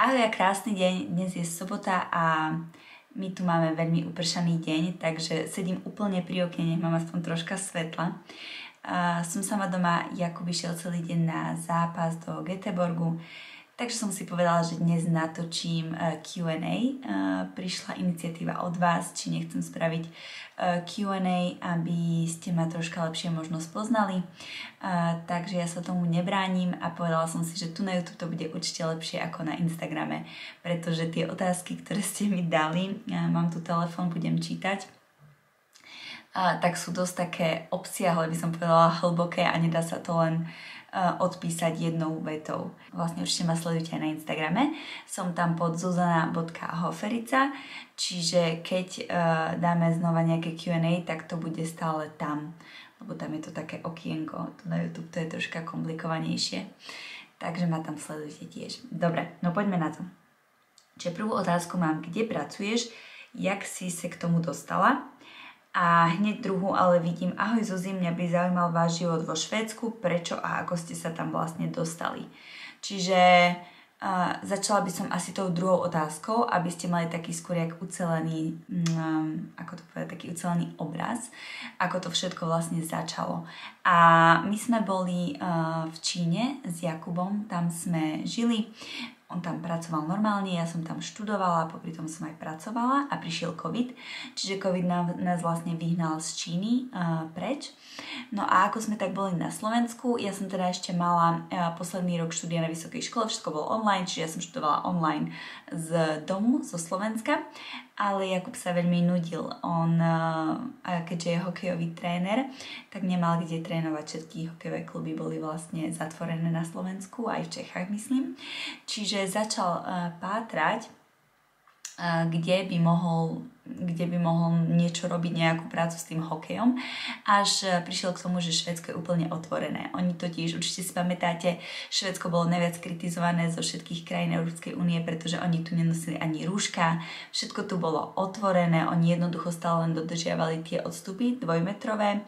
Ahoj krásny deň, dnes je sobota a my tu máme veľmi upršaný deň, takže sedím úplne pri okne, nech mám aspoň troška svetla. A som sama doma, Jakub išiel celý deň na zápas do Göteborgu, Takže som si povedala, že dnes natočím eh, Q&A. Eh, prišla iniciatíva od vás, či nechcem spraviť eh, Q&A, aby ste ma troška lepšie možno spoznali. Takže ja sa tomu nebránim a povedala som si, že tu na YouTube to bude určite lepšie ako na Instagrame, pretože tie otázky, ktoré ste mi dali, mám tu telefón, budem čítať, a, tak sú dosť také obsiahle, by som povedala, hlboké a nedá sa to len odpísať jednou vetou. Vlastne určite ma sledujte aj na Instagrame. Som tam pod zuzana.hoferica, čiže keď dáme znova nejaké Q&A, tak to bude stále tam, lebo tam je to také okienko. Na YouTube to je troška komplikovanejšie. Takže ma tam sledujte tiež. Dobre, no poďme na to. Čiže prvú otázku mám, kde pracuješ, jak si sa k tomu dostala a hneď druhú ale vidím, ahoj Zuzi, mňa by zaujímal váš život vo Švédsku, prečo a ako ste sa tam vlastne dostali. Čiže uh, začala by som asi tou druhou otázkou, aby ste mali taký skôr jak ucelený, um, ako to povedať, taký ucelený obraz, ako to všetko vlastne začalo. A my sme boli uh, v Číne s Jakubom, tam sme žili on tam pracoval normálne, ja som tam študovala, popri tom som aj pracovala a prišiel COVID, čiže COVID nás vlastne vyhnal z Číny uh, preč. No a ako sme tak boli na Slovensku, ja som teda ešte mala uh, posledný rok štúdia na vysokej škole, všetko bolo online, čiže ja som študovala online z domu, zo Slovenska ale Jakub sa veľmi nudil. On, eh, keďže je hokejový tréner, tak nemal kde trénovať. Všetky hokejové kluby boli vlastne zatvorené na Slovensku, aj v Čechách myslím. Čiže začal eh, pátrať, eh, kde by mohol kde by mohol niečo robiť, nejakú prácu s tým hokejom, až e, prišiel k tomu, že Švedsko je úplne otvorené. Oni totiž, určite si pamätáte, Švedsko bolo najviac kritizované zo všetkých krajín Európskej únie, pretože oni tu nenosili ani rúška, všetko tu bolo otvorené, oni jednoducho stále len dodržiavali tie odstupy dvojmetrové, e,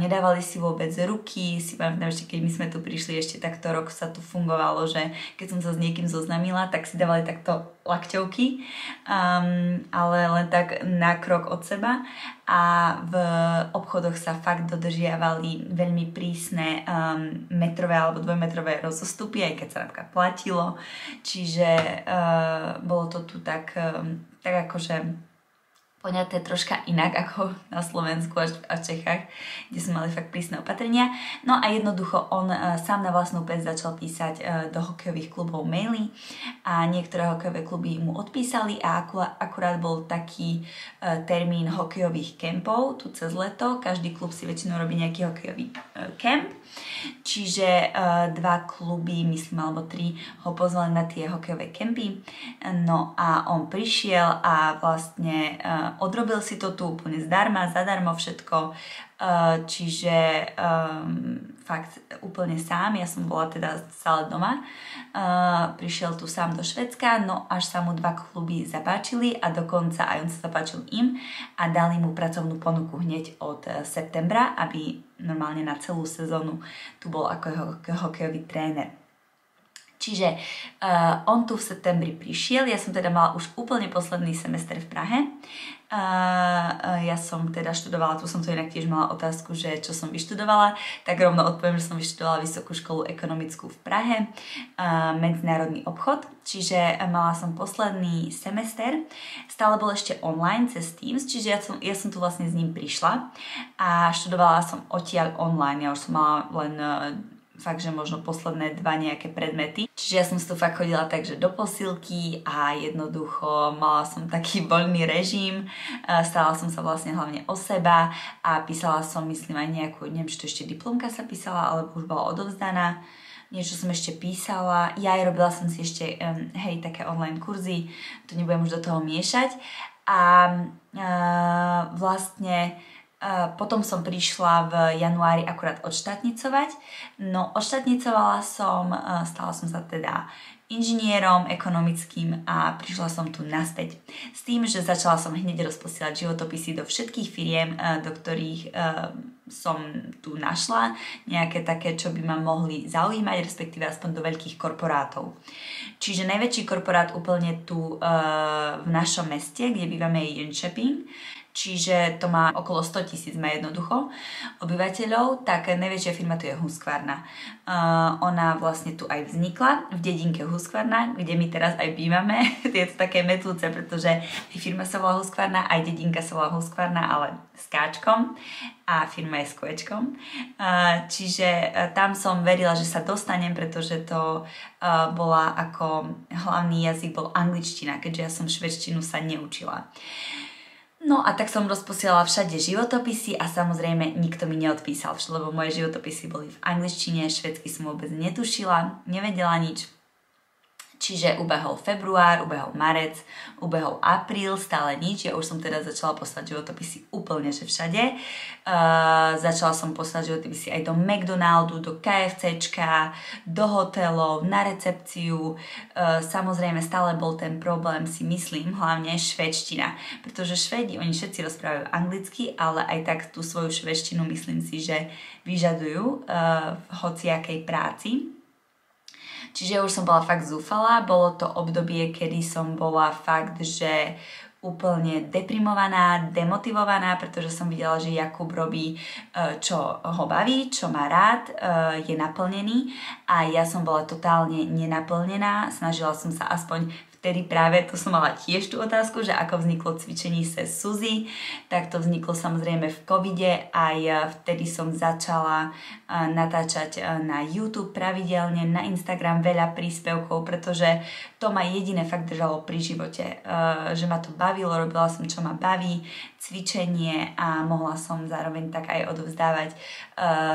nedávali si vôbec ruky, si pamätám ešte, keď my sme tu prišli, ešte takto rok sa tu fungovalo, že keď som sa s niekým zoznamila, tak si dávali takto lakťovky, um, ale len tak na krok od seba a v obchodoch sa fakt dodržiavali veľmi prísne um, metrové alebo dvojmetrové rozostupy, aj keď sa napríklad platilo. Čiže uh, bolo to tu tak, um, tak akože poňaté troška inak ako na Slovensku a v Čechách, kde sme mali fakt prísne opatrenia. No a jednoducho on uh, sám na vlastnú pec začal písať uh, do hokejových klubov maily a niektoré hokejové kluby mu odpísali a akurát, bol taký uh, termín hokejových kempov tu cez leto. Každý klub si väčšinou robí nejaký hokejový kemp. Čiže uh, dva kluby, myslím, alebo tri ho pozvali na tie hokejové kempy. No a on prišiel a vlastne uh, odrobil si to tu úplne zdarma, zadarmo všetko, eh, čiže um, fakt úplne sám, ja som bola teda stále doma, uh, prišiel tu sám do Švedska, no až sa mu dva kluby zapáčili a dokonca aj on sa zapáčil im a dali mu pracovnú ponuku hneď od septembra, aby normálne na celú sezónu tu bol ako hokejový tréner. Čiže uh, on tu v septembri prišiel, ja som teda mala už úplne posledný semester v Prahe. Uh, ja som teda študovala, tu som to inak tiež mala otázku, že čo som vyštudovala, tak rovno odpoviem, že som vyštudovala Vysokú školu ekonomickú v Prahe, uh, medzinárodný obchod, čiže mala som posledný semester, stále bol ešte online cez Teams, čiže ja som, ja som tu vlastne s ním prišla a študovala som odtiaľ online, ja už som mala len fakt, že možno posledné dva nejaké predmety. Čiže ja som si tu fakt chodila takže do posilky a jednoducho mala som taký voľný režim, stala som sa vlastne hlavne o seba a písala som myslím aj nejakú, neviem, či to ešte diplomka sa písala, alebo už bola odovzdaná. Niečo som ešte písala, ja aj robila som si ešte, hej, také online kurzy, to nebudem už do toho miešať. A vlastne potom som prišla v januári akurát odštátnicovať. No odštátnicovala som, stala som sa teda inžinierom ekonomickým a prišla som tu naspäť. S tým, že začala som hneď rozposielať životopisy do všetkých firiem, do ktorých som tu našla, nejaké také, čo by ma mohli zaujímať, respektíve aspoň do veľkých korporátov. Čiže najväčší korporát úplne tu v našom meste, kde bývame je Jönköping, čiže to má okolo 100 tisíc, má jednoducho obyvateľov, tak najväčšia firma tu je Husqvarna. Uh, ona vlastne tu aj vznikla v dedinke Husqvarna, kde my teraz aj bývame. je to také metúce, pretože firma sa volá Husqvarna, aj dedinka sa volá Husqvarna, ale s káčkom a firma je s kvečkom. Uh, čiže uh, tam som verila, že sa dostanem, pretože to uh, bola ako hlavný jazyk bol angličtina, keďže ja som švedštinu sa neučila. No a tak som rozposielala všade životopisy a samozrejme nikto mi neodpísal, lebo moje životopisy boli v angličtine, švedsky som vôbec netušila, nevedela nič. Čiže ubehol február, ubehol marec, ubehol apríl, stále nič. Ja už som teda začala poslať životopisy úplne, že všade. Uh, začala som poslať životopisy aj do McDonaldu, do KFCčka, do hotelov, na recepciu. Uh, samozrejme stále bol ten problém, si myslím, hlavne švedština. Pretože Švedi, oni všetci rozprávajú anglicky, ale aj tak tú svoju švedštinu myslím si, že vyžadujú uh, v hociakej práci. Čiže už som bola fakt zúfala, bolo to obdobie, kedy som bola fakt, že úplne deprimovaná, demotivovaná, pretože som videla, že Jakub robí, e, čo ho baví, čo má rád, e, je naplnený a ja som bola totálne nenaplnená. Snažila som sa aspoň vtedy práve, to som mala tiež tú otázku, že ako vzniklo cvičení se Suzy, tak to vzniklo samozrejme v covide, aj vtedy som začala natáčať na YouTube pravidelne, na Instagram veľa príspevkov, pretože to ma jediné fakt držalo pri živote, že ma to bavilo, robila som čo ma baví, cvičenie a mohla som zároveň tak aj odovzdávať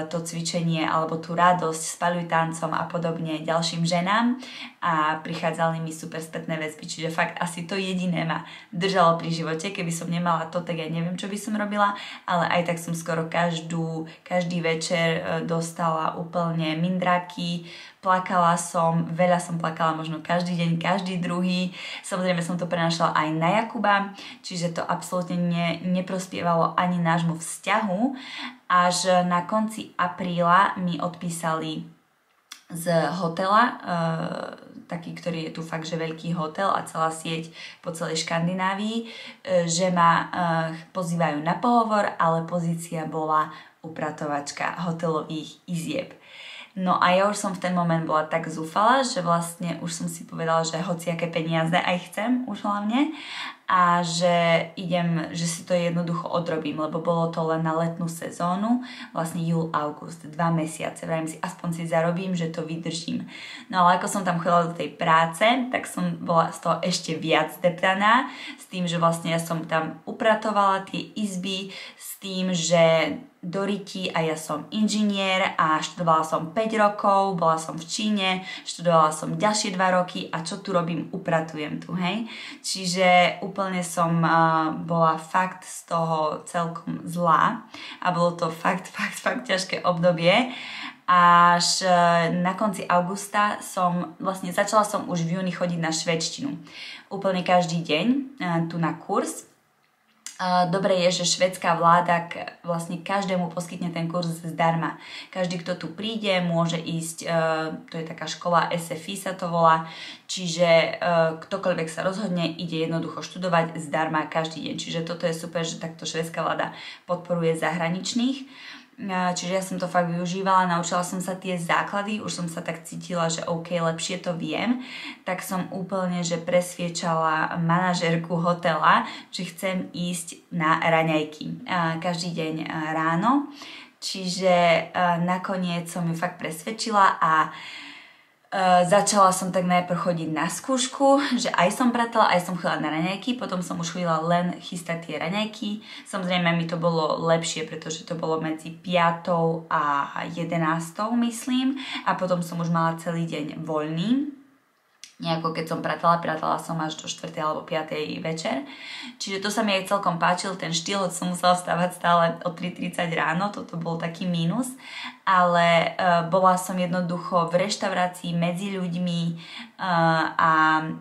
to cvičenie alebo tú radosť s palutancom a podobne ďalším ženám a prichádzali mi super spätné väzby, čiže fakt asi to jediné ma držalo pri živote. Keby som nemala to, tak ja neviem, čo by som robila, ale aj tak som skoro každú, každý večer e, dostala úplne mindráky, plakala som, veľa som plakala, možno každý deň, každý druhý. Samozrejme som to prenašala aj na Jakuba, čiže to absolútne ne, neprospievalo ani nášmu vzťahu. Až na konci apríla mi odpísali z hotela, e, taký, ktorý je tu fakt, že veľký hotel a celá sieť po celej Škandinávii, e, že ma e, pozývajú na pohovor, ale pozícia bola upratovačka hotelových izieb. No a ja už som v ten moment bola tak zúfala, že vlastne už som si povedala, že hociaké peniaze aj chcem už hlavne a že idem, že si to jednoducho odrobím, lebo bolo to len na letnú sezónu, vlastne júl, august, dva mesiace. Vrajím si, aspoň si zarobím, že to vydržím. No ale ako som tam chodila do tej práce, tak som bola z toho ešte viac deptaná, s tým, že vlastne ja som tam upratovala tie izby, s tým, že do Riti a ja som inžinier a študovala som 5 rokov, bola som v Číne, študovala som ďalšie 2 roky a čo tu robím? Upratujem tu, hej? Čiže úplne som bola fakt z toho celkom zlá a bolo to fakt, fakt, fakt ťažké obdobie. Až uh, na konci augusta som, vlastne začala som už v júni chodiť na švedštinu. Úplne každý deň uh, tu na kurz Dobre je, že švedská vláda vlastne každému poskytne ten kurz zdarma. Každý, kto tu príde, môže ísť, e, to je taká škola SFI sa to volá, čiže e, ktokoľvek sa rozhodne, ide jednoducho študovať zdarma každý deň. Čiže toto je super, že takto švedská vláda podporuje zahraničných. Čiže ja som to fakt využívala, naučila som sa tie základy, už som sa tak cítila, že OK, lepšie to viem, tak som úplne, že presviečala manažerku hotela, že chcem ísť na raňajky každý deň ráno. Čiže nakoniec som ju fakt presvedčila a uh, Uh, začala som tak najprv chodiť na skúšku, že aj som pratala, aj som chodila na raňajky, potom som už chodila len chystať tie raňajky. Samozrejme mi to bolo lepšie, pretože to bolo medzi 5 a 11 myslím a potom som už mala celý deň voľný. nejako keď som pratala, pratala som až do 4. alebo 5. večer. Čiže to sa mi aj celkom páčil, ten štýl, hoď som musela vstávať stále o 3.30 ráno, toto bol taký mínus, ale uh, bola som jednoducho v reštaurácii medzi ľuďmi uh, a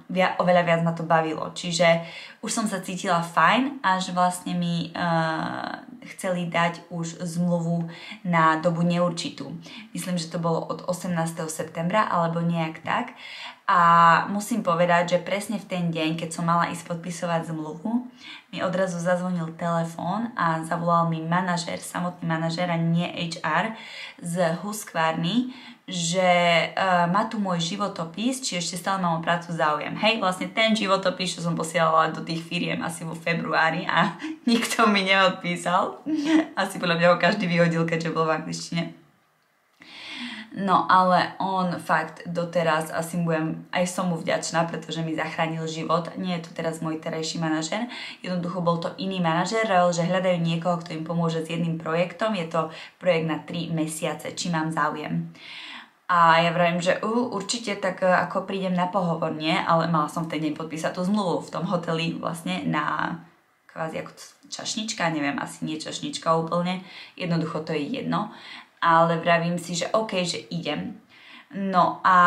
via, oveľa viac ma to bavilo. Čiže už som sa cítila fajn, až vlastne mi uh, chceli dať už zmluvu na dobu neurčitú. Myslím, že to bolo od 18. septembra alebo nejak tak. A musím povedať, že presne v ten deň, keď som mala ísť podpisovať zmluvu, mi odrazu zazvonil telefón a zavolal mi manažer, samotný manažer a nie HR z Husqvarny, že uh, má tu môj životopis, či ešte stále mám o prácu záujem. Hej, vlastne ten životopis, čo som posielala do tých firiem asi vo februári a nikto mi neodpísal. Asi podľa mňa ho každý vyhodil, keďže bol v angličtine. No ale on fakt doteraz asi budem, aj som mu vďačná, pretože mi zachránil život. Nie je to teraz môj terajší manažer, jednoducho bol to iný manažer, že hľadajú niekoho, kto im pomôže s jedným projektom. Je to projekt na 3 mesiace, či mám záujem. A ja vravím, že uh, určite tak uh, ako prídem na pohovor, nie? Ale mala som v ten deň podpísať tú zmluvu v tom hoteli vlastne na kvázi ako čašnička, neviem, asi nie čašnička úplne, jednoducho to je jedno ale vravím si, že OK, že idem. No a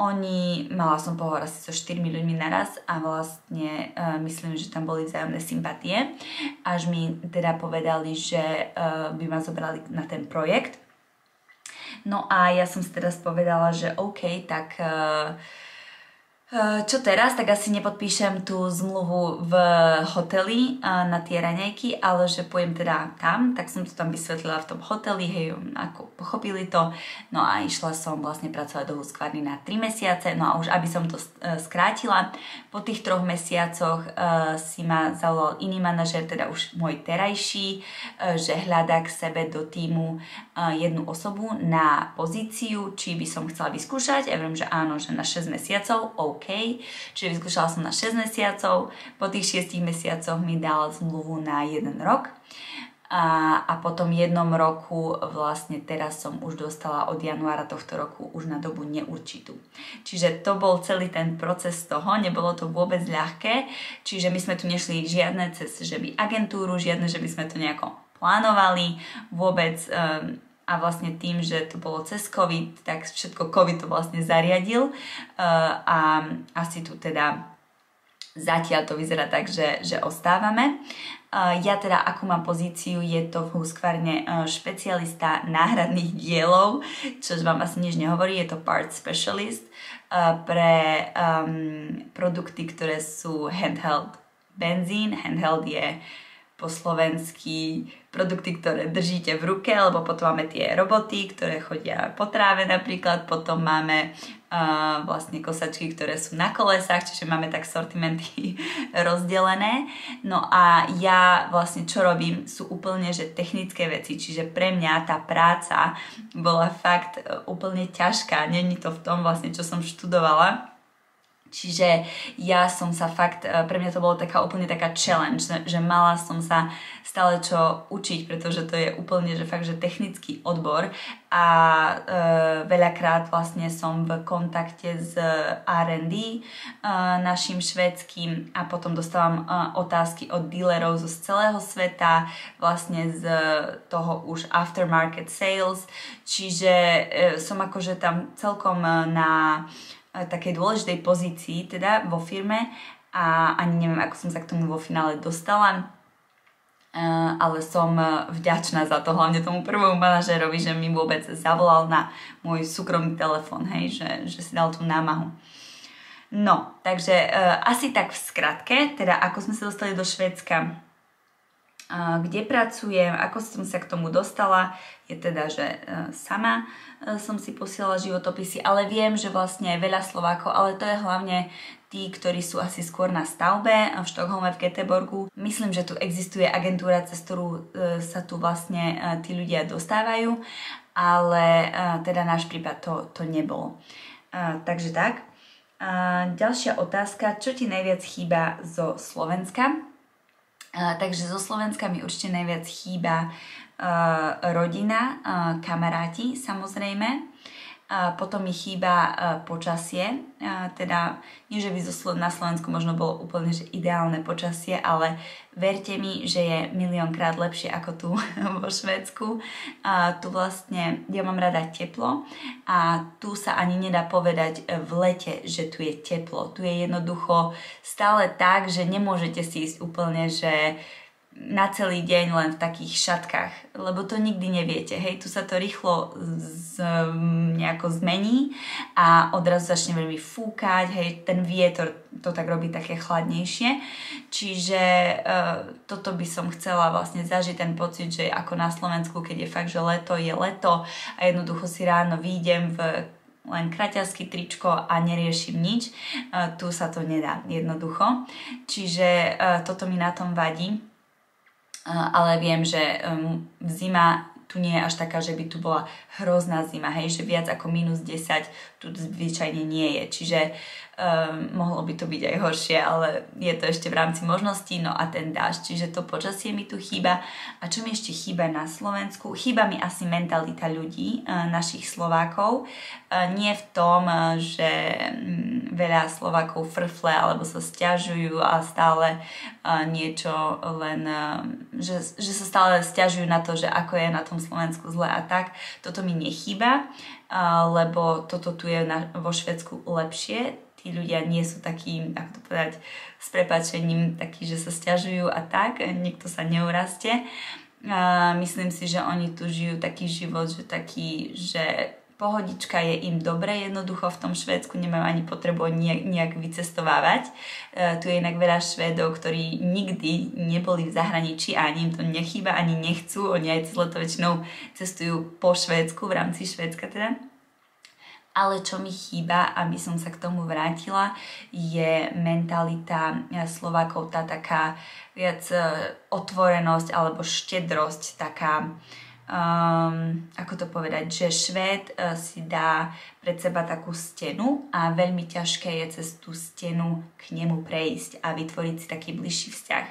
oni, mala som pohovor asi so 4 ľuďmi naraz a vlastne uh, myslím, že tam boli vzájomné sympatie, až mi teda povedali, že uh, by ma zobrali na ten projekt. No a ja som si teraz povedala, že OK, tak uh, čo teraz, tak asi nepodpíšem tú zmluvu v hoteli na tie raňajky, ale že pojem teda tam, tak som to tam vysvetlila v tom hoteli, hej, ako pochopili to. No a išla som vlastne pracovať do Husqvarny na 3 mesiace, no a už aby som to eh, skrátila, po tých troch mesiacoch si ma zavolal iný manažer, teda už môj terajší, že hľadá k sebe do týmu jednu osobu na pozíciu, či by som chcela vyskúšať. Ja viem, že áno, že na 6 mesiacov, OK OK. Čiže vyskúšala som na 6 mesiacov, po tých 6 mesiacoch mi dal zmluvu na 1 rok. A, a po tom jednom roku vlastne teraz som už dostala od januára tohto roku už na dobu neurčitú. Čiže to bol celý ten proces toho, nebolo to vôbec ľahké, čiže my sme tu nešli žiadne cez že by agentúru, žiadne, že by sme to nejako plánovali, vôbec um, a vlastne tým, že to bolo cez COVID, tak všetko COVID to vlastne zariadil uh, a asi tu teda zatiaľ to vyzerá tak, že, že ostávame. Uh, ja teda, akú mám pozíciu, je to v Husqvarne uh, špecialista náhradných dielov, čo vám asi nič nehovorí, je to part specialist pre um, produkty, ktoré sú handheld benzín. Handheld je po slovensky produkty, ktoré držíte v ruke, lebo potom máme tie roboty, ktoré chodia po tráve napríklad, potom máme uh, vlastne kosačky, ktoré sú na kolesách, čiže máme tak sortimenty rozdelené. No a ja vlastne čo robím sú úplne že technické veci, čiže pre mňa tá práca bola fakt e, úplne ťažká, není to v tom vlastne, čo som študovala, Čiže ja som sa fakt, e, pre mňa to bolo taká úplne taká challenge, že mala som sa stále čo učiť, pretože to je úplne, že fakt, že technický odbor. A e, veľakrát vlastne som v kontakte s R&D e, našim švedským a potom dostávam e, otázky od dealerov zo celého sveta, vlastne z toho už aftermarket sales, čiže e, som akože tam celkom na takej dôležitej pozícii teda vo firme a ani neviem, ako som sa k tomu vo finále dostala, Uh, ale som vďačná za to, hlavne tomu prvému manažérovi, že mi vôbec zavolal na môj súkromný telefon, hej, že, že si dal tú námahu. No, takže uh, asi tak v skratke, teda ako sme sa dostali do Švédska, kde pracujem, ako som sa k tomu dostala, je teda, že e, sama e, som si posielala životopisy, ale viem, že vlastne aj veľa Slovákov, ale to je hlavne tí, ktorí sú asi skôr na stavbe v Štokholme, v Göteborgu. Myslím, že tu existuje agentúra, cez ktorú e, sa tu vlastne tí ľudia dostávajú, ale teda náš prípad to, to nebolo. Takže tak. Ďalšia otázka, čo ti najviac chýba zo Slovenska? Takže zo Slovenska mi určite najviac chýba uh, rodina, uh, kamaráti samozrejme. Potom mi chýba počasie, teda nie, že by na Slovensku možno bolo úplne že ideálne počasie, ale verte mi, že je miliónkrát lepšie ako tu vo Švedsku. A tu vlastne, ja mám rada teplo a tu sa ani nedá povedať v lete, že tu je teplo. Tu je jednoducho stále tak, že nemôžete si ísť úplne, že na celý deň len v takých šatkách, lebo to nikdy neviete. Hej, tu sa to rýchlo z, nejako zmení a odrazu začne veľmi fúkať, hej, ten vietor to tak robí také chladnejšie. Čiže uh, toto by som chcela vlastne zažiť ten pocit, že ako na Slovensku, keď je fakt, že leto je leto a jednoducho si ráno výjdem v len kraťasky tričko a neriešim nič. Uh, tu sa to nedá jednoducho. Čiže uh, toto mi na tom vadí ale viem, že um, zima tu nie je až taká, že by tu bola hrozná zima, hej, že viac ako minus 10 tu zvyčajne nie je. Čiže um, mohlo by to byť aj horšie, ale je to ešte v rámci možností, no a ten dáž, čiže to počasie mi tu chýba. A čo mi ešte chýba na Slovensku? Chýba mi asi mentalita ľudí, uh, našich Slovákov. Uh, nie v tom, uh, že um, veľa Slovákov frfle alebo sa stiažujú a stále niečo len, že, že sa stále stiažujú na to, že ako je na tom Slovensku zle a tak. Toto mi nechýba, uh, lebo toto tu je na, vo Švedsku lepšie tí ľudia nie sú takí, ako to povedať, s prepačením takí, že sa stiažujú a tak, nikto sa neurastie. A myslím si, že oni tu žijú taký život, že taký, že pohodička je im dobre, jednoducho v tom Švédsku nemajú ani potrebu nejak, vycestovávať. E, tu je inak veľa Švédov, ktorí nikdy neboli v zahraničí a ani im to nechýba, ani nechcú. Oni aj cez leto väčšinou cestujú po Švédsku, v rámci Švédska teda ale čo mi chýba, aby som sa k tomu vrátila, je mentalita Slovákov, tá taká viac e, otvorenosť alebo štedrosť, taká, um, ako to povedať, že Švéd uh, si dá pred seba takú stenu a veľmi ťažké je cez tú stenu k nemu prejsť a vytvoriť si taký bližší vzťah.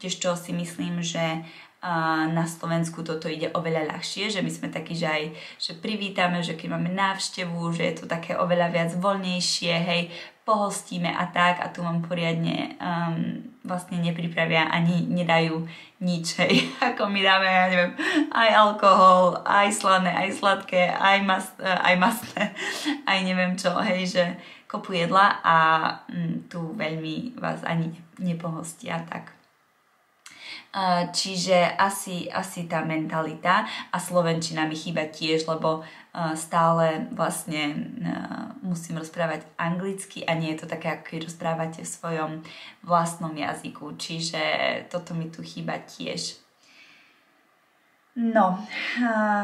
Kdežto si myslím, že a na Slovensku toto ide oveľa ľahšie, že my sme takí, že aj že privítame, že keď máme návštevu, že je to také oveľa viac voľnejšie, hej, pohostíme a tak a tu vám poriadne um, vlastne nepripravia ani nedajú nič, hej, ako my dáme, ja neviem, aj alkohol, aj slané, aj sladké, aj, mas, aj masné, aj neviem čo, hej, že kopu jedla a mm, tu veľmi vás ani nepohostia, tak Čiže asi, asi tá mentalita a Slovenčina mi chýba tiež, lebo stále vlastne musím rozprávať anglicky a nie je to také, ako keď rozprávate v svojom vlastnom jazyku. Čiže toto mi tu chýba tiež. No,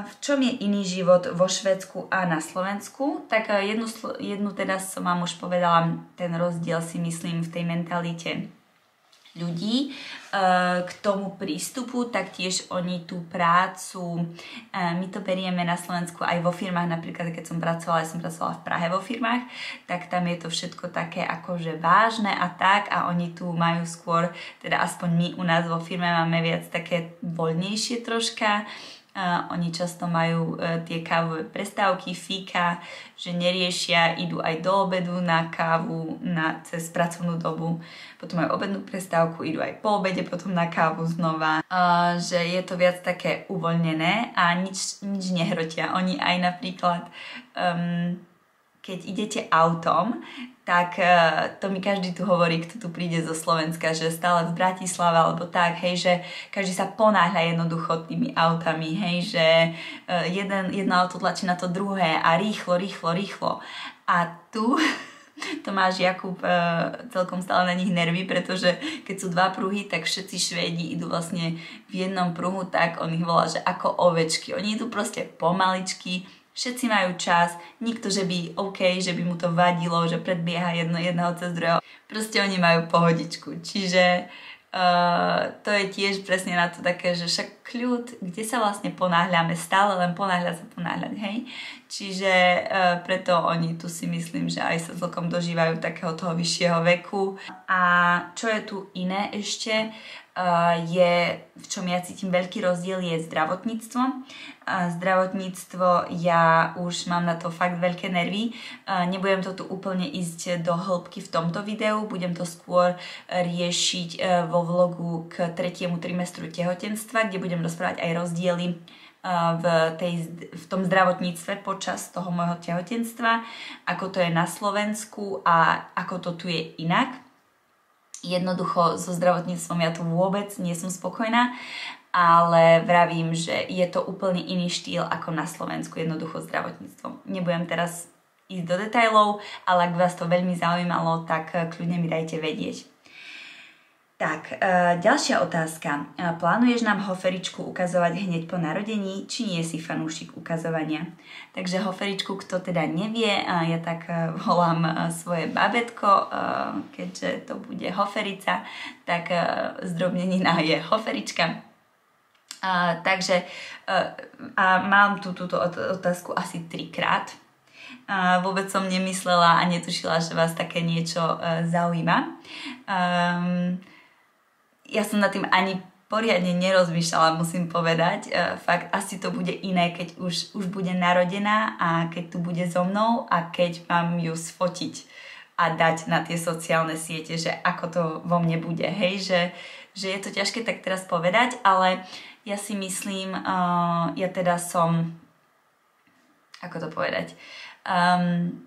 v čom je iný život vo Švedsku a na Slovensku? Tak jednu, jednu teda som vám už povedala, ten rozdiel si myslím v tej mentalite ľudí eh, k tomu prístupu, tak tiež oni tú prácu, eh, my to berieme na Slovensku aj vo firmách, napríklad keď som pracovala, ja som pracovala v Prahe vo firmách, tak tam je to všetko také akože vážne a tak. A oni tu majú skôr, teda aspoň my u nás vo firme máme viac také voľnejšie troška, Uh, oni často majú uh, tie kávové prestávky, fíka, že neriešia, idú aj do obedu na kávu na, cez pracovnú dobu, potom majú obednú prestávku, idú aj po obede potom na kávu znova, uh, že je to viac také uvoľnené a nič, nič nehrotia. Oni aj napríklad um, keď idete autom, tak uh, to mi každý tu hovorí, kto tu príde zo Slovenska, že stále v Bratislave alebo tak, hej, že každý sa ponáhľa jednoducho tými autami, hej, že uh, jeden, jedno auto tlačí na to druhé a rýchlo, rýchlo, rýchlo. A tu Tomáš Jakub uh, celkom stále na nich nervy, pretože keď sú dva pruhy, tak všetci Švédi idú vlastne v jednom pruhu, tak on ich volá, že ako ovečky. Oni idú proste pomaličky, Všetci majú čas, nikto, že by OK, že by mu to vadilo, že predbieha jedno jedného cez druhého. Proste oni majú pohodičku. Čiže uh, to je tiež presne na to také, že však kľud, kde sa vlastne ponáhľame, stále len ponáhľať sa ponáhľať, hej. Čiže uh, preto oni tu si myslím, že aj sa celkom dožívajú takého toho vyššieho veku. A čo je tu iné ešte, uh, je, v čom ja cítim veľký rozdiel, je zdravotníctvo. Zdravotníctvo, ja už mám na to fakt veľké nervy. Nebudem to tu úplne ísť do hĺbky v tomto videu, budem to skôr riešiť uh, vo vlogu k tretiemu trimestru tehotenstva, kde budem rozprávať aj rozdiely v, tej, v tom zdravotníctve počas toho môjho tehotenstva, ako to je na Slovensku a ako to tu je inak. Jednoducho so zdravotníctvom ja tu vôbec nie som spokojná, ale vravím, že je to úplne iný štýl ako na Slovensku, jednoducho zdravotníctvom. Nebudem teraz ísť do detajlov, ale ak vás to veľmi zaujímalo, tak kľudne mi dajte vedieť. Tak, e, ďalšia otázka. E, plánuješ nám hoferičku ukazovať hneď po narodení, či nie si fanúšik ukazovania? Takže hoferičku, kto teda nevie, ja tak e, volám svoje babetko, keďže to bude hoferica, tak zdrobnenina je hoferička. Takže a mám tu túto otázku asi trikrát. A vôbec som nemyslela a netušila, že vás také niečo zaujíma. Um, ja som nad tým ani poriadne nerozmýšľala, musím povedať. E, fakt asi to bude iné, keď už, už bude narodená a keď tu bude so mnou a keď mám ju sfotiť a dať na tie sociálne siete, že ako to vo mne bude, hej, že, že je to ťažké tak teraz povedať, ale ja si myslím, uh, ja teda som, ako to povedať, um,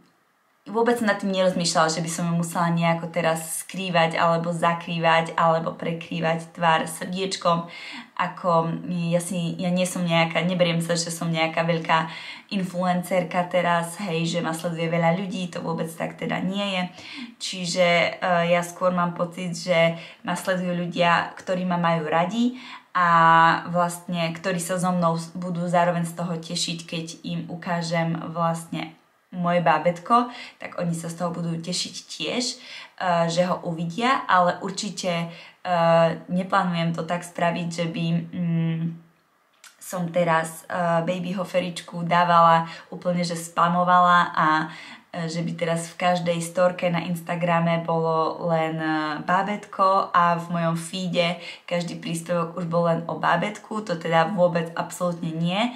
vôbec nad tým nerozmýšľala, že by som ju musela nejako teraz skrývať alebo zakrývať alebo prekrývať tvár srdiečkom. Ako ja, si, ja nie som nejaká, neberiem sa, že som nejaká veľká influencerka teraz, hej, že ma sleduje veľa ľudí, to vôbec tak teda nie je. Čiže uh, ja skôr mám pocit, že ma sledujú ľudia, ktorí ma majú radi a vlastne, ktorí sa so mnou budú zároveň z toho tešiť, keď im ukážem vlastne moje bábetko, tak oni sa z toho budú tešiť tiež, uh, že ho uvidia, ale určite uh, neplánujem to tak spraviť, že by um, som teraz uh, baby hoferičku dávala úplne, že spamovala a že by teraz v každej storke na Instagrame bolo len e, bábetko a v mojom feede každý príspevok už bol len o bábetku, to teda vôbec absolútne nie. E,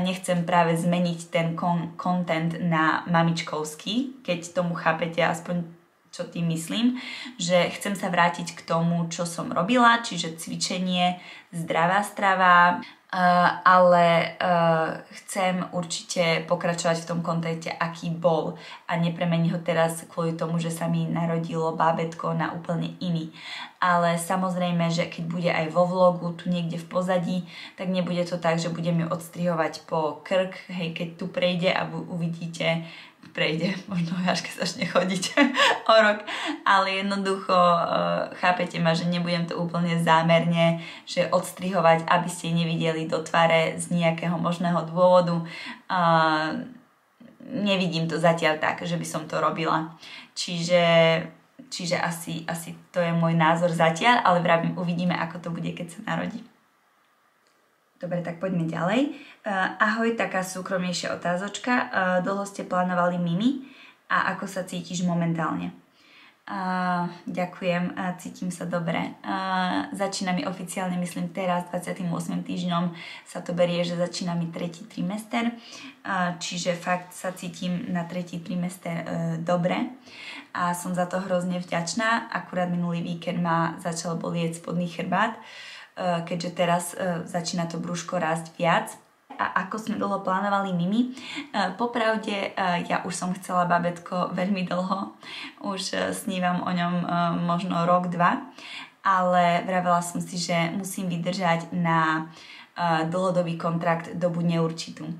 nechcem práve zmeniť ten content na mamičkovský, keď tomu chápete aspoň čo tým myslím, že chcem sa vrátiť k tomu, čo som robila, čiže cvičenie, zdravá strava, Uh, ale uh, chcem určite pokračovať v tom kontakte, aký bol a nepremeniť ho teraz kvôli tomu, že sa mi narodilo bábetko na úplne iný. Ale samozrejme, že keď bude aj vo vlogu tu niekde v pozadí, tak nebude to tak, že budem ju odstrihovať po krk, hej, keď tu prejde a uvidíte prejde, možno až keď začne chodiť o rok, ale jednoducho uh, chápete ma, že nebudem to úplne zámerne, že odstrihovať, aby ste nevideli do tvare z nejakého možného dôvodu. Uh, nevidím to zatiaľ tak, že by som to robila. Čiže, čiže asi, asi to je môj názor zatiaľ, ale vravím, uvidíme, ako to bude, keď sa narodí. Dobre, tak poďme ďalej. Uh, ahoj, taká súkromnejšia otázočka. Uh, dlho ste plánovali Mimi a ako sa cítiš momentálne? Uh, ďakujem, uh, cítim sa dobre. Uh, začína mi oficiálne, myslím teraz, 28. týždňom sa to berie, že začína mi tretí trimester, uh, čiže fakt sa cítim na tretí trimester uh, dobre a som za to hrozne vďačná. Akurát minulý víkend ma začal bolieť spodný chrbát, Eh, keďže teraz eh, začína to brúško rásť viac a ako sme dlho plánovali Mimi. Eh, popravde ja už som chcela babetko veľmi dlho, už snívam o ňom možno rok, dva, ale vravela som si, že musím vydržať na dlhodobý kontrakt dobu neurčitú.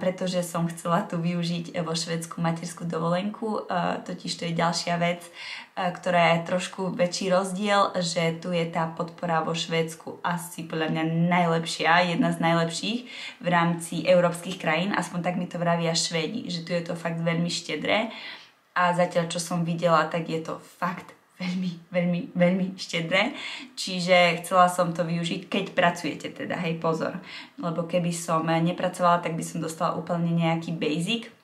Pretože som chcela tu využiť vo Švedsku materskú dovolenku, totiž to je ďalšia vec, ktorá je trošku väčší rozdiel, že tu je tá podpora vo Švédsku asi podľa mňa najlepšia, jedna z najlepších v rámci európskych krajín, aspoň tak mi to vravia Švédi, že tu je to fakt veľmi štedré a zatiaľ čo som videla, tak je to fakt veľmi, veľmi, veľmi štedré. Čiže chcela som to využiť, keď pracujete teda, hej, pozor. Lebo keby som nepracovala, tak by som dostala úplne nejaký basic,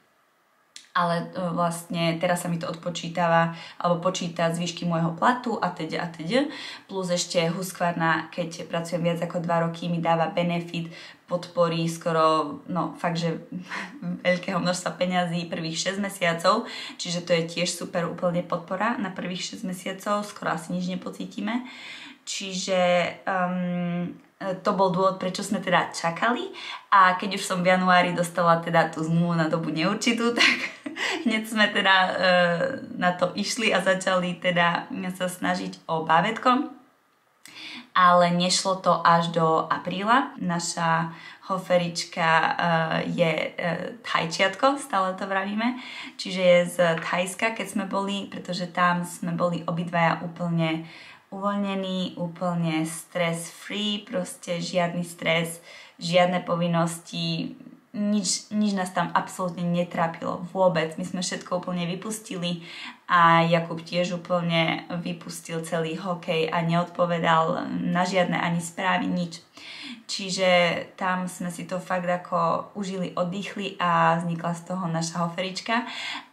ale e, vlastne teraz sa mi to odpočítava alebo počíta zvyšky môjho platu a teda a teda. Plus ešte Husqvarna, keď pracujem viac ako 2 roky, mi dáva benefit podpory skoro, no fakt, že veľkého množstva peňazí prvých 6 mesiacov, čiže to je tiež super úplne podpora na prvých 6 mesiacov, skoro asi nič nepocítime. Čiže um, to bol dôvod, prečo sme teda čakali a keď už som v januári dostala teda tú zmluvu na dobu neurčitú, tak hneď sme teda e, na to išli a začali teda sa snažiť o bávetko. Ale nešlo to až do apríla. Naša hoferička e, je e, thajčiatko, stále to vravíme. Čiže je z Thajska, keď sme boli, pretože tam sme boli obidvaja úplne uvoľnení, úplne stress free, proste žiadny stres, žiadne povinnosti, nič, nič nás tam absolútne netrápilo vôbec. My sme všetko úplne vypustili a Jakub tiež úplne vypustil celý hokej a neodpovedal na žiadne ani správy, nič. Čiže tam sme si to fakt ako užili, oddychli a vznikla z toho naša hoferička.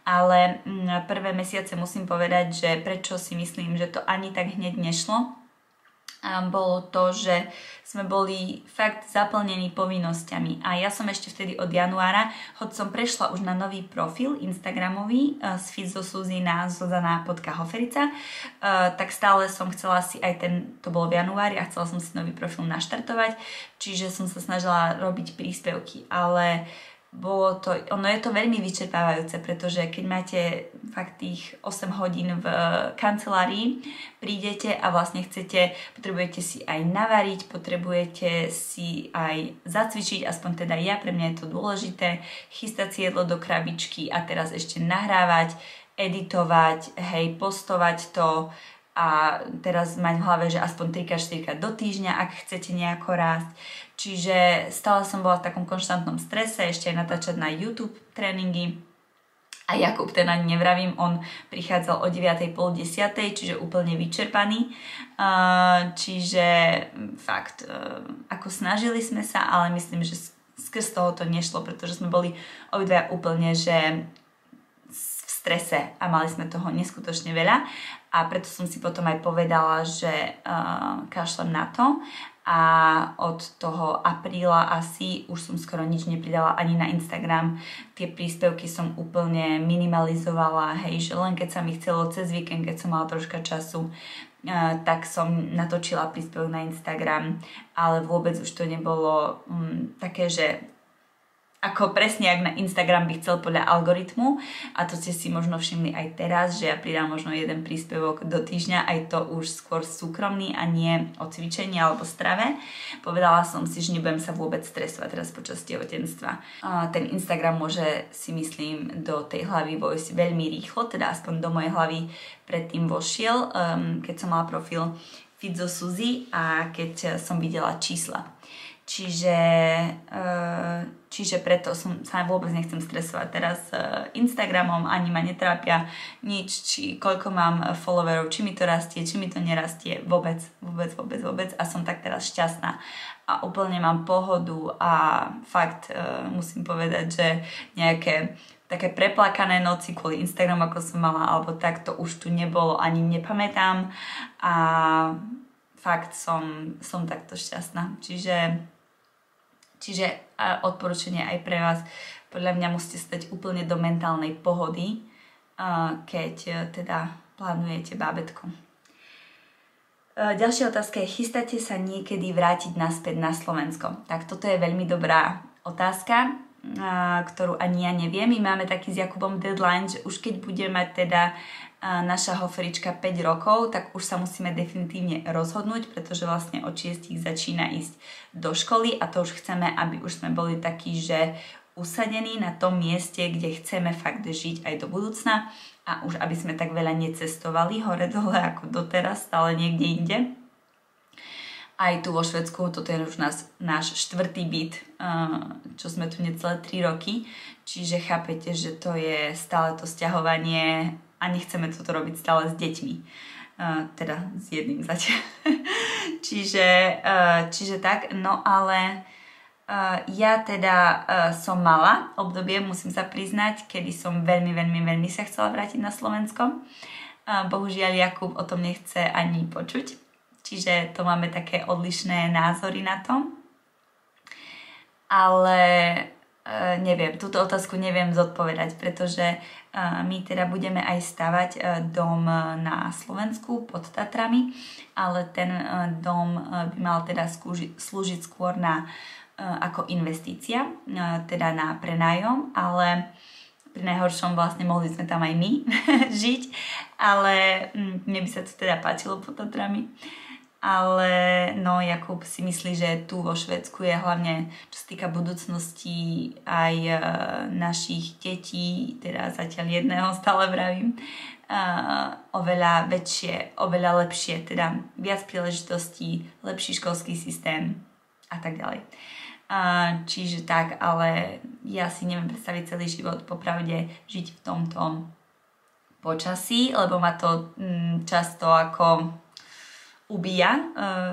Ale mm, prvé mesiace musím povedať, že prečo si myslím, že to ani tak hneď nešlo, bolo to, že sme boli fakt zaplnení povinnosťami. A ja som ešte vtedy od januára, hoď som prešla už na nový profil Instagramový uh, z Fizo Suzina Zuzana Podka Hoferica, uh, tak stále som chcela si aj ten, to bolo v januári a chcela som si nový profil naštartovať, čiže som sa snažila robiť príspevky, ale uh, bolo to, ono je to veľmi vyčerpávajúce, pretože keď máte fakt tých 8 hodín v kancelárii, prídete a vlastne chcete, potrebujete si aj navariť, potrebujete si aj zacvičiť, aspoň teda ja, pre mňa je to dôležité, chystať si jedlo do krabičky a teraz ešte nahrávať, editovať, hej, postovať to, a teraz mať v hlave, že aspoň 3-4 do týždňa, ak chcete nejako rásť. Čiže stále som bola v takom konštantnom strese, ešte aj natáčať na YouTube tréningy. A Jakub, ten ani nevravím, on prichádzal o 9.30, čiže úplne vyčerpaný. Čiže fakt, e, ako snažili sme sa, ale myslím, že skrz toho to nešlo, pretože sme boli obidva úplne, že v strese a mali sme toho neskutočne veľa a preto som si potom aj povedala, že uh, kašlem na to a od toho apríla asi už som skoro nič nepridala ani na Instagram. Tie príspevky som úplne minimalizovala, hej, že len keď sa mi chcelo cez víkend, keď som mala troška času, uh, tak som natočila príspevok na Instagram, ale vôbec už to nebolo um, také, že ako presne, ak na Instagram by chcel podľa algoritmu a to ste si možno všimli aj teraz, že ja pridám možno jeden príspevok do týždňa, aj to už skôr súkromný a nie o cvičení alebo strave. Povedala som si, že nebudem sa vôbec stresovať teraz počas tehotenstva. Ten Instagram môže si myslím do tej hlavy vojsť veľmi rýchlo, teda aspoň do mojej hlavy predtým vošiel, um, keď som mala profil Fidzo Suzy a keď som videla čísla. Čiže, eh, čiže preto som, sa vôbec nechcem stresovať teraz eh, Instagramom, ani ma netrápia nič, či koľko mám followerov, či mi to rastie, či mi to nerastie, vôbec, vôbec, vôbec, vôbec. A som tak teraz šťastná. A úplne mám pohodu a fakt eh, musím povedať, že nejaké také preplakané noci kvôli Instagramu, ako som mala, alebo tak, to už tu nebolo, ani nepamätám. A fakt som, som takto šťastná. Čiže Čiže odporúčanie aj pre vás, podľa mňa musíte stať úplne do mentálnej pohody, keď e, teda plánujete bábetko. E, ďalšia otázka je, chystáte sa niekedy vrátiť naspäť na Slovensko? Tak toto je veľmi dobrá otázka, ktorú ani ja neviem. My máme taký s Jakubom deadline, že už keď budeme mať teda naša hoferička 5 rokov, tak už sa musíme definitívne rozhodnúť, pretože vlastne od 6 začína ísť do školy a to už chceme, aby už sme boli takí, že usadení na tom mieste, kde chceme fakt žiť aj do budúcna a už aby sme tak veľa necestovali hore-dole ako doteraz, stále niekde inde. Aj tu vo Švedsku, toto je už nás, náš štvrtý byt, čo sme tu necelé 3 roky, čiže chápete, že to je stále to stiahovanie a nechceme toto robiť stále s deťmi. Uh, teda s jedným zatiaľ. čiže, uh, čiže tak, no ale Uh, ja teda som mala obdobie, musím sa priznať, kedy som veľmi, veľmi, veľmi sa chcela vrátiť na Slovensko. Bohužiaľ Jakub o tom nechce ani počuť, čiže to máme také odlišné názory na tom. Ale neviem, túto otázku neviem zodpovedať, pretože uh, my teda budeme aj stavať uh, dom na Slovensku pod Tatrami, ale ten dom by mal teda slúžiť skôr na E, ako investícia, e, teda na prenájom, ale pri najhoršom vlastne mohli sme tam aj my žiť, ale mm, mne by sa to teda páčilo pod Tatrami. Ale no, Jakub si myslí, že tu vo Švedsku je hlavne, čo sa týka budúcnosti aj e, našich detí, teda zatiaľ jedného stále vravím, oveľa väčšie, oveľa lepšie, teda viac príležitostí, lepší školský systém a tak ďalej. A, čiže tak, ale ja si neviem predstaviť celý život popravde žiť v tomto počasí, lebo ma to mm, často ako ubíja. E,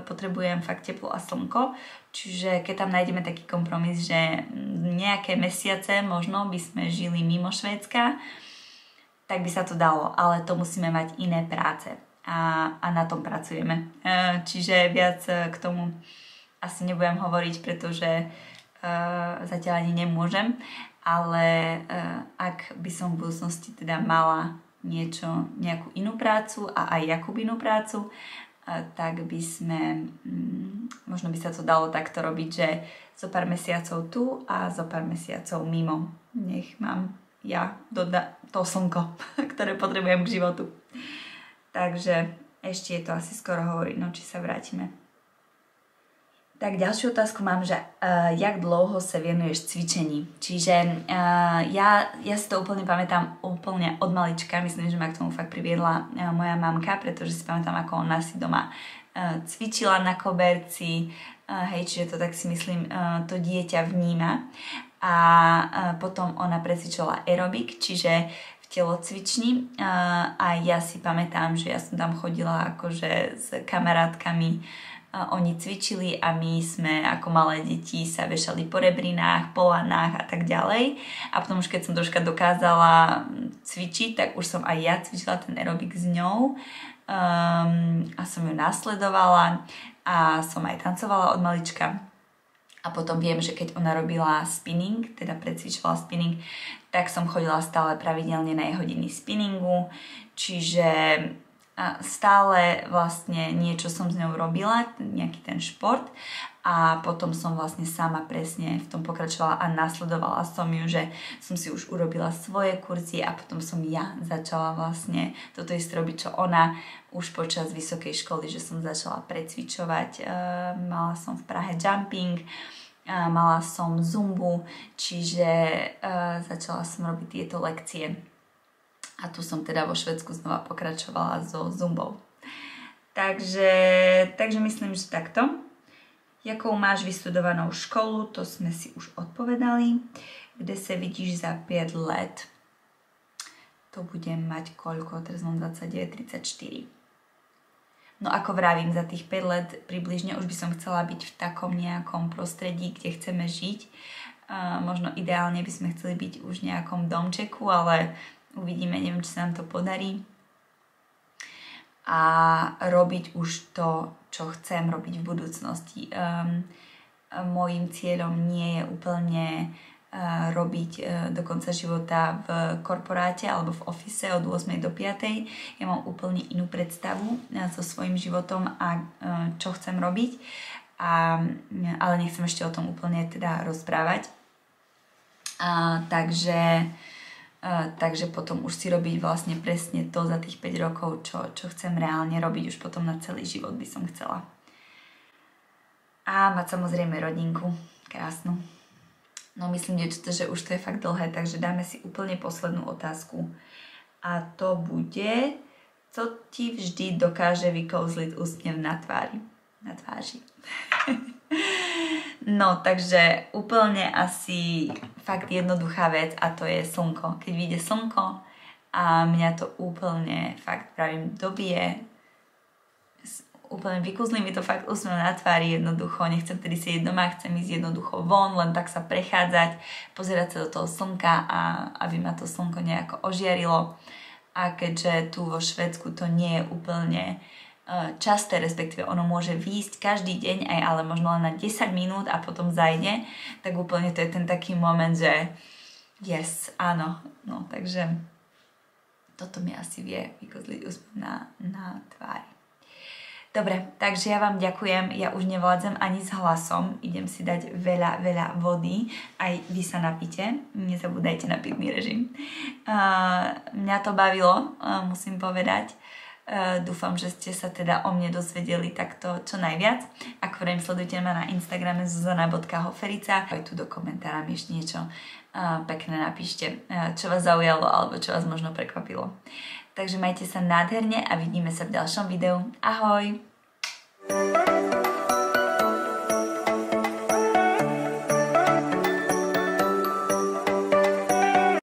potrebujem fakt teplo a slnko. Čiže keď tam nájdeme taký kompromis, že nejaké mesiace možno by sme žili mimo Švédska, tak by sa to dalo, ale to musíme mať iné práce a, a na tom pracujeme. E, čiže viac k tomu asi nebudem hovoriť, pretože zatiaľ ani nemôžem, ale ak by som v budúcnosti teda mala niečo, nejakú inú prácu a aj jakú inú prácu, tak by sme, um, možno by sa to dalo takto robiť, že zo pár mesiacov tu a zo pár mesiacov mimo. Nech mám ja doda- to slnko, ktoré potrebujem k životu. Takže ešte je to asi skoro hovoriť, no či sa vrátime. Tak ďalšiu otázku mám, že uh, jak dlouho sa venuješ cvičení? Čiže uh, ja, ja si to úplne pamätám úplne od malička, myslím, že ma k tomu fakt priviedla uh, moja mamka, pretože si pamätám, ako ona si doma uh, cvičila na koberci, uh, hej, čiže to tak si myslím, uh, to dieťa vníma. A uh, potom ona presvičovala aerobik, čiže v telocvični a ja si pamätám, že ja som tam chodila akože s kamarátkami oni cvičili a my sme ako malé deti sa vešali po rebrinách, po lanách a tak ďalej. A potom už keď som troška dokázala cvičiť, tak už som aj ja cvičila ten aerobik s ňou um, a som ju nasledovala a som aj tancovala od malička. A potom viem, že keď ona robila spinning, teda precvičovala spinning, tak som chodila stále pravidelne na jej hodiny spinningu, čiže stále vlastne niečo som s ňou robila, nejaký ten šport a potom som vlastne sama presne v tom pokračovala a nasledovala som ju, že som si už urobila svoje kurzy a potom som ja začala vlastne toto isté robiť, čo ona už počas vysokej školy, že som začala precvičovať. E, mala som v Prahe jumping, e, mala som zumbu, čiže e, začala som robiť tieto lekcie a tu som teda vo Švedsku znova pokračovala so zumbou. Takže, takže myslím, že takto. Jakou máš vystudovanou školu, to sme si už odpovedali. Kde sa vidíš za 5 let? To budem mať koľko? Teraz mám 29, 34. No ako vravím, za tých 5 let približne už by som chcela byť v takom nejakom prostredí, kde chceme žiť. Uh, možno ideálne by sme chceli byť už v nejakom domčeku, ale Uvidíme, neviem, či sa nám to podarí. A robiť už to, čo chcem robiť v budúcnosti. Um, Mojím cieľom nie je úplne uh, robiť uh, do konca života v korporáte alebo v ofise od 8 do 5. Ja mám úplne inú predstavu uh, so svojím životom a uh, čo chcem robiť. A, ale nechcem ešte o tom úplne teda rozprávať. A, takže takže potom už si robiť vlastne presne to za tých 5 rokov, čo, čo chcem reálne robiť už potom na celý život by som chcela. A mať samozrejme rodinku, krásnu. No myslím, že, už to je fakt dlhé, takže dáme si úplne poslednú otázku. A to bude, co ti vždy dokáže vykouzliť úsmev na tvári. Na tváři. No, takže úplne asi fakt jednoduchá vec a to je slnko. Keď vyjde slnko a mňa to úplne fakt pravím dobije, úplne vykúzli mi to fakt úsmev na tvári jednoducho, nechcem tedy sedieť doma, chcem ísť jednoducho von, len tak sa prechádzať, pozerať sa do toho slnka a aby ma to slnko nejako ožiarilo. A keďže tu vo Švedsku to nie je úplne eh, časté, respektíve ono môže výjsť každý deň, aj ale možno len na 10 minút a potom zajde, tak úplne to je ten taký moment, že yes, áno, no takže toto mi asi vie vykozliť úsmev na, na tvári. Dobre, takže ja vám ďakujem, ja už nevládzem ani s hlasom, idem si dať veľa, veľa vody, aj vy sa napite, nezabúdajte na pitný režim. Uh, mňa to bavilo, uh, musím povedať. Uh, dúfam, že ste sa teda o mne dozvedeli takto čo najviac. Ako vrem, sledujte ma na Instagrame zuzana.hoferica. Aj tu do komentára mi ešte niečo uh, pekné napíšte, uh, čo vás zaujalo alebo čo vás možno prekvapilo. Takže majte sa nádherne a vidíme sa v ďalšom videu. Ahoj!